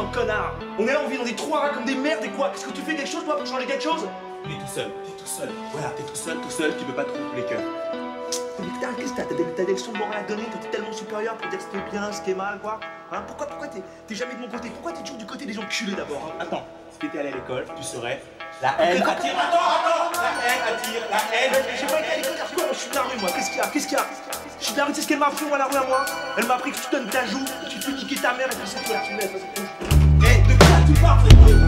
un connard. On est là, on vit dans des trois rats comme des merdes et quoi? Est-ce que tu fais quelque chose toi pour changer quelque chose? T'es tout seul, t'es tout seul. Voilà, t'es tout seul, tout seul, tu peux pas te les cœurs. Mais putain, qu'est-ce que t'as? T'as des, leçons de à donner, t'es tellement supérieur pour dire ce qui est bien, ce qui est mal, quoi. Hein pourquoi pourquoi t'es jamais de mon côté? Pourquoi t'es toujours du côté des gens culés d'abord hein? Attends, si t'étais allé à l'école, tu serais La haine attire, attends, attends La haine attire, la haine J'ai pas été à l'école, Je suis de la rue, moi, qu'est-ce qu'il y a? Qu'est-ce qu'il y a? Je suis de la rue, c'est ce qu'elle m'a appris, moi, la rue à moi? Elle m'a appris que tu donnes ta joue, tu te niquer ta mère et c'est tu laisses. properly.